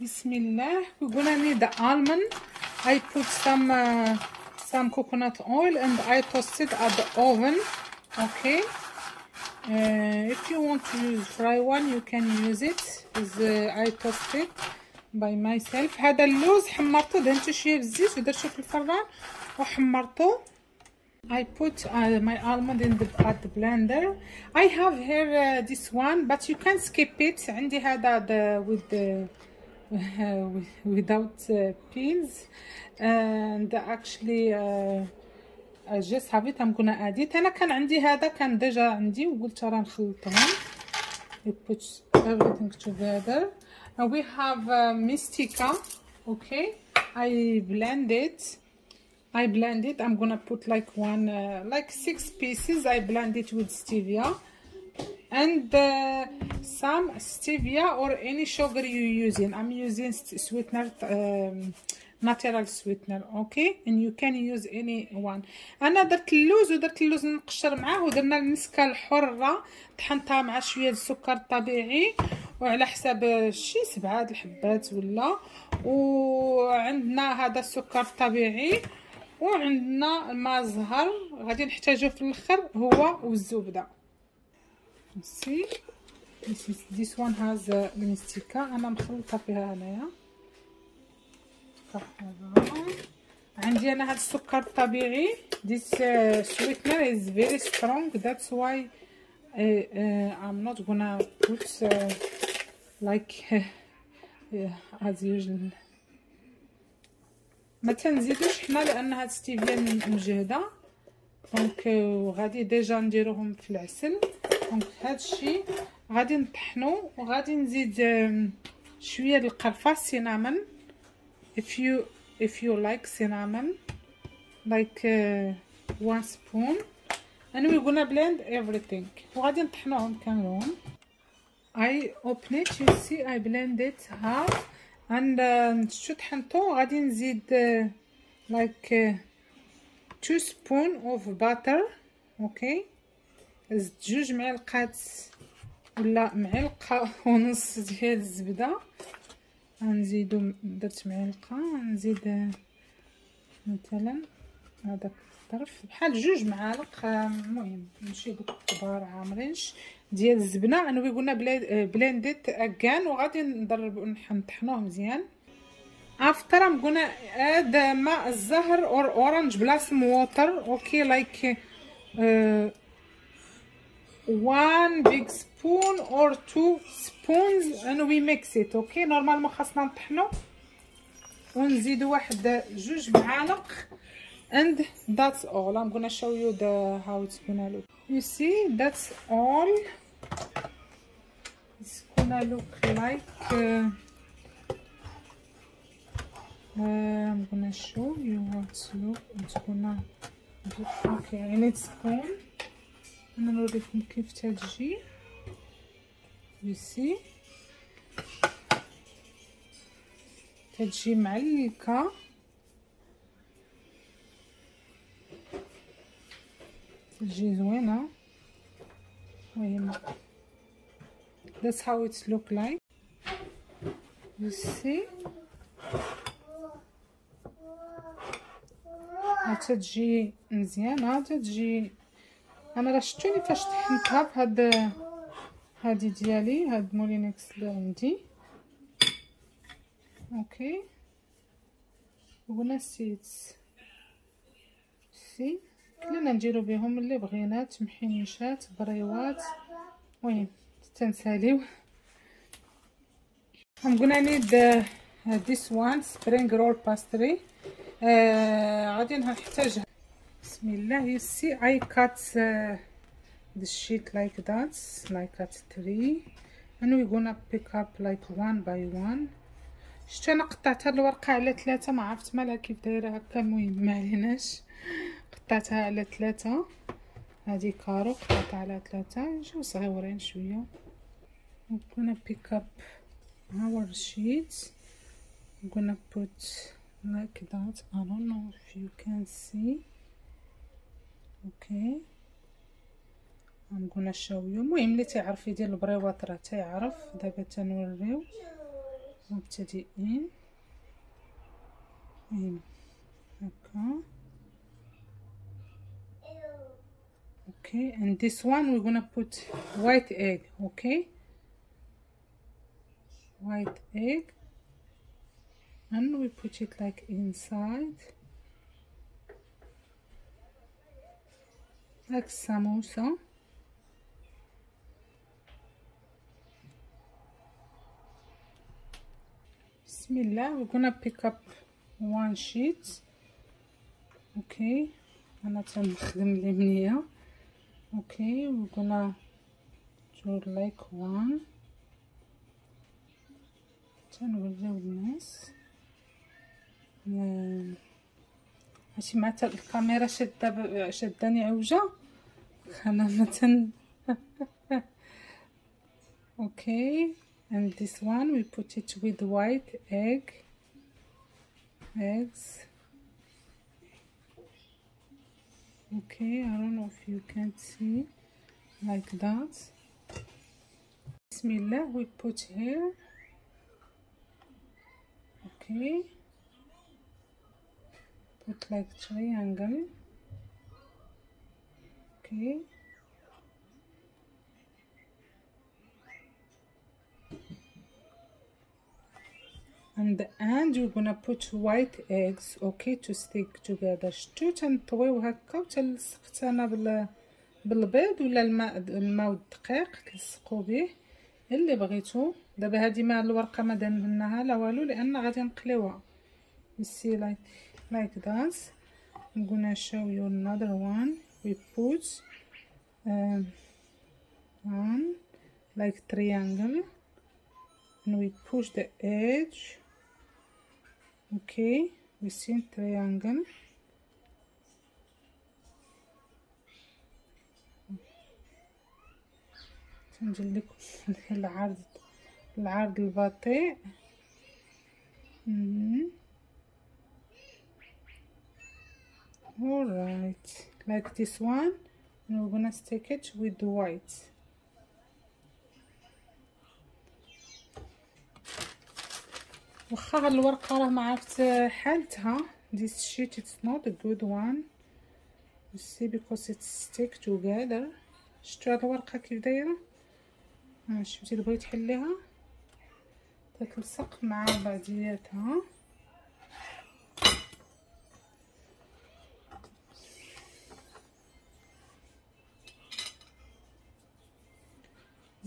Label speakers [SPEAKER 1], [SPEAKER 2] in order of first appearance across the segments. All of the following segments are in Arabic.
[SPEAKER 1] Bismillah. We're gonna need the almond. I put some uh, some coconut oil and I toast it at the oven. Okay. Uh, if you want to use fry one, you can use it. Is uh, I toast it by myself. هذا اللوز حمرته دهنته شويه بالزيت ودرته في الفران وحمرته. I put uh, my almond in the at the blender. I have here uh, this one, but you can skip it. عندي هذا the with the without uh, peels, and actually uh, I just have it. I'm gonna add it. أنا كان عندي هذا كان ديجا عندي وقلت راه نخلطهم. We put everything together. And we have uh, mistika. Okay, I blend it. I blend it. I'm gonna put like one, uh, like six pieces. I blend it with stevia And uh, some stevia or any sugar you're using. I'm using sweetener, um, natural sweetener. Okay, and you can use any one. أنا درت اللوز ودرت اللوز مقشر معاه ودرنا المسكة الحرة طحنتها مع شوية السكر الطبيعي وعلى حساب شي سبعة الحبات ولا وعندنا هذا السكر الطبيعي وعندنا الماء زهر غادي نحتاجو في الأخر هو والزبدة سي this one has المستيكا أنا مخلطه فيها هنايا عندي أنا هذا السكر الطبيعي strong. That's why uh, uh, I'm not gonna put uh, like uh, as usual. ما تنزيدوش حنا لأن هاد ستيفيا مجهده donc غادي déjà نديروهم في العسل. donc هادشي غادي نطحنو وغادي نزيد شوية القرفه cinnamon if you if you like cinnamon like uh, one spoon and we're gonna blend everything وغادي نطحنوهم كاملين I open it you see I blend it half and شو طحنتو غادي نزيد uh, like uh, two spoon of butter أوكي زدت جوج معلقات ولا معلقه ونص ديال الزبدة. غنزيدو درت معلقه نزيد مثلا هذاك الطرف. بحال جوج معالق المهم ماشي دوك كبار عامرينش. ديال الزبنة انا قلنا blend it again وغادي نضرب نطحنوه مزيان. I'm gonna add ماء الزهر or orange blossom water okay like uh, one big spoon or two spoons and we mix it okay نورمالمون خاصنا نطحنو ونزيدو واحد جوج معالق and that's all I'm gonna show you the how it's gonna look you see that's all it's gonna look like uh, uh, I'm gonna show you how it's look it's gonna look okay I need spoon أنا نوريكم كيف تجي. you see تجي معلكه تجي زوينة. وهي that's how it look like. you see تجي مزيانة. تجي أنا راه شفتوني فاش طحنتها بهاد هادي ديالي هاد مولينكس اللي عندي okay وهنا السيتس سي كلنا نديرو بهم اللي بغينات محينيشات بريوات المهم تنساليو I'm gonna need uh, this one spring roll pastry. غادي نحتاج الله you see I cut uh, the sheet like that like at three and we're gonna pick up like one by one شفت أنا قطعت هاد الورقه على ثلاثة ما عرفت مالها كيف دايره هكا المهم ما عليناش قطعتها على ثلاثة هادي carreau قطعتها على ثلاثة يجيو صغيورين شوية gonna pick up our sheet I'm gonna put like that I don't know if you can see okay I'm gonna show you المهم اللي تعرف يدير البريوات راه تعرف دابا تنوريو مبتدئين هنا هكا okay and this one we're gonna put white egg okay white egg and we put it like inside like samosa Bismillah we're gonna pick up one sheet okay أنا تنخدم اليمنية okay we're gonna do like one تنوريو الناس هادشي مع الكاميرا شاده شداني عوجه Hanan okay, and this one we put it with white egg, eggs. Okay, I don't know if you can see like that. Bismillah, we put here. Okay, put like triangle. Okay. And the end you're gonna put white eggs okay to stick together. شتو تنطويو هكا وتلصقت أنا بال بالبيض ولا الماء الماء والدقيق تلصقوا به. اللي بغيتو. دابا هذه ما الورقة ما درناها لا والو لأن غادي نقليوها. You see like like that I'm gonna show you another one. We put um, one like triangle and we push the edge okay we see triangle نجيب لكم العرض العرض البطيء all right like this one And we're gonna stick it with the white واخا هاد الورقه راه ما عرفت حالتها this sheet it's not a good one you see because it's stick together شفتوا هاد الورقه كيف دايره شفتي تبغي تحليها تتلصق مع بعضياتها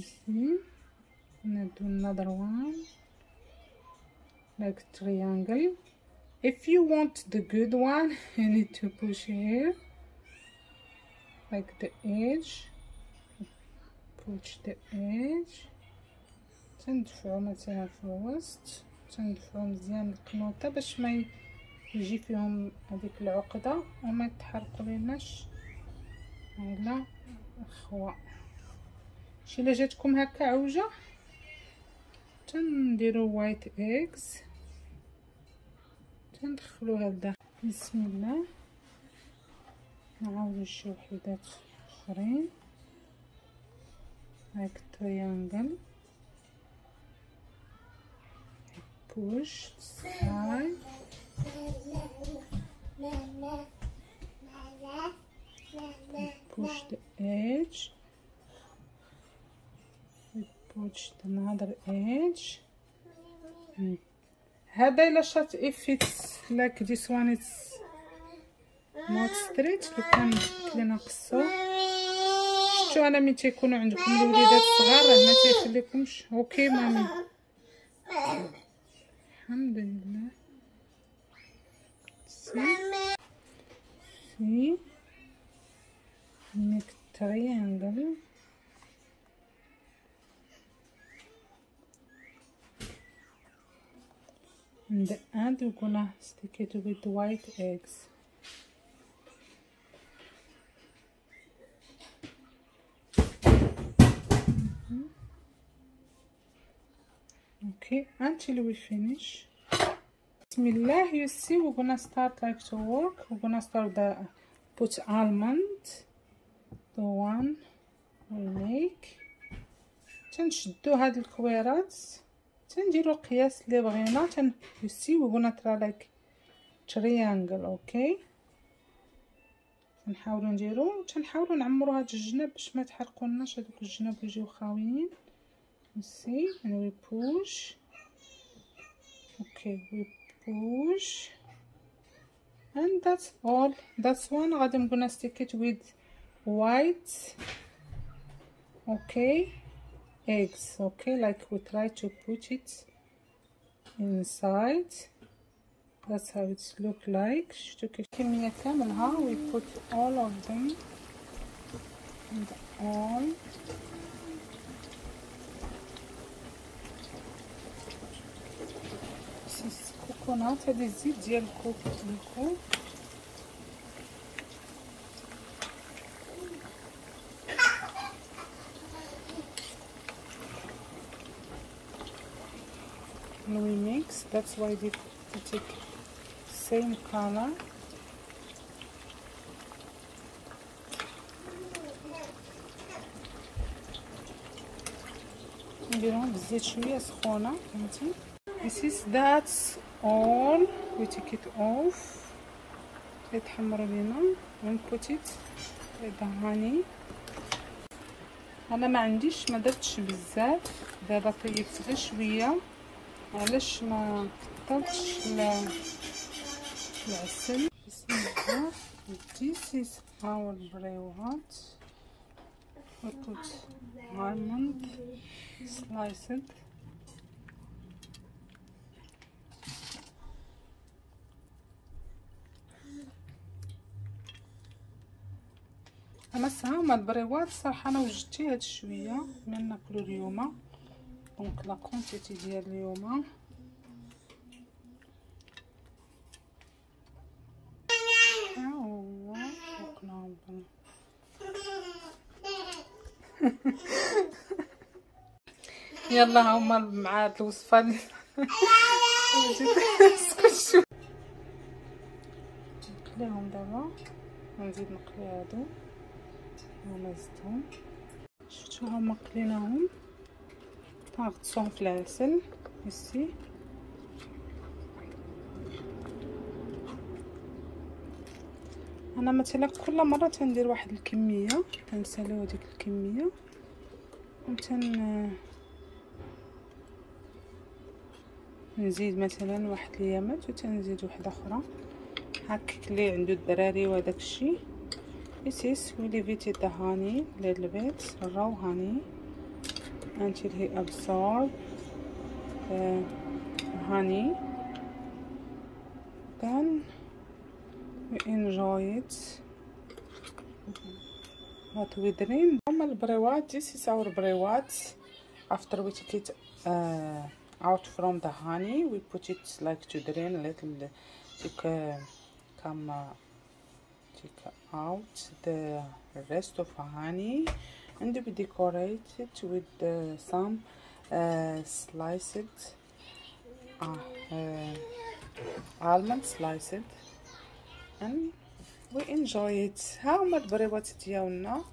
[SPEAKER 1] see gonna do another one like triangle if you want the good one you need to push here like the edge push the edge تندفعو مثلا في الوسط تندفعو مزيان القنوطه باش ما يجي فيهم هذيك العقده وما يتحرقوا ليناش على خوا شي إلا جاتكم هكا عوجة تنديرو وايت ايغز تندخلوها لداخل بسم الله. نعاودو شي وحيدات أخرين. هاك push side. push the edge. Push another edge هذا إلا شات if it's like this one it's not لو كان كلينا قصو شفتو أنا ملي تيكونوا عندكم الوليدات صغار راه ما تيخليكمش أوكي مامي الحمد لله سي سي make triangle in the end we're gonna stick it with white eggs okay until we finish bismillah you see we're gonna start like to work we're gonna start the put almond the one we make تنشدو هاد الكويرات تنديرو القياس اللي بغينا تن you see we're gonna try like triangle أوكي تنحاولوا نديرو تنحاولوا نعمروا هاد الجناب باش ما تحرقولناش هذوك الجناب ويجيو خاويين. and we push. Okay we push. And that's all. That's one. غادي gonna stick it with white. Okay. eggs okay like we try to put it inside that's how it look like شفتوا كيف كمية كاملها we put all of them and all this is coconut هذه الزيت ديال الكوكو we mix that's why they take same color نديرهم بالزيت شوية سخونه فهمتي this is that's all we take it off يتحمر لينا and put it the honey أنا ما عنديش ما درتش بزاف دابا طيبت غير شوية علاش ما كترتش العسل؟ بسم الله this is our brewat we put almond sliced. أنا هما البريوات صراحة أنا وجدتي هاد شوية من ناكلو اليوم. donc la quantité ديال اليوم يلا هما مع الوصفه اللي نقليهم دابا نزيد نقلي هادو هما زدتهم شفتو هما قليناهم في العسل هسي أنا مثلا كل مرة تندير واحد الكمية تنساليو هذيك الكمية. وتن نزيد مثلا واحد اليامات وتنزيد واحدة أخرى. هكاك اللي عنده الدراري وداك الشيء This in the honey a little bit until he absorbs the honey. Then we enjoy it. What we drink. Normal brewat this is our brewat after we take it uh, out from the honey we put it like to drain a little to uh, come uh, take out the rest of honey and we decorate it with uh, some uh, sliced almond sliced. And we enjoy it. ها هما البريوات ديالنا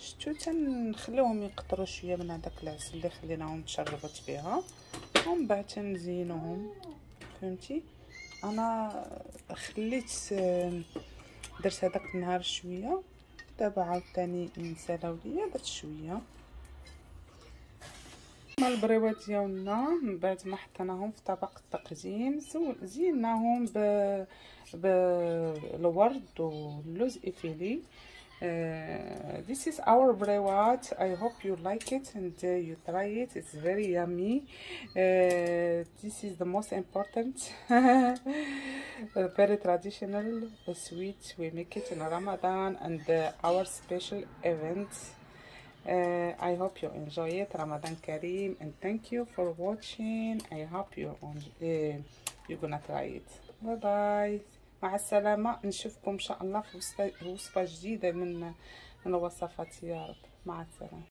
[SPEAKER 1] شتو تنخليوهم يقطروا شوية من هذاك العسل اللي خليناهم تشربت فيها ومن بعد تنزينوهم. فهمتي؟ أنا خليت درت هذاك النهار شوية. دابا عاوتاني نسالاو ليا درت شوية. هما البريوات ديالنا من بعد ما حطيناهم في طبق التقديم زيناهم ب بالورد واللوز افيلي Uh, this is our brewat i hope you like it and uh, you try it. It's very yummy. Uh, this is the most important. Very traditional. Sweet we make it in ramadan and our special event. I hope you enjoy it. Ramadan kareem. And thank you for watching. I hope you you're gonna try it. Bye bye مع السلامة. نشوفكم إن شاء الله في وصفة جديدة من من وصفاتي يا رب. مع السلامة.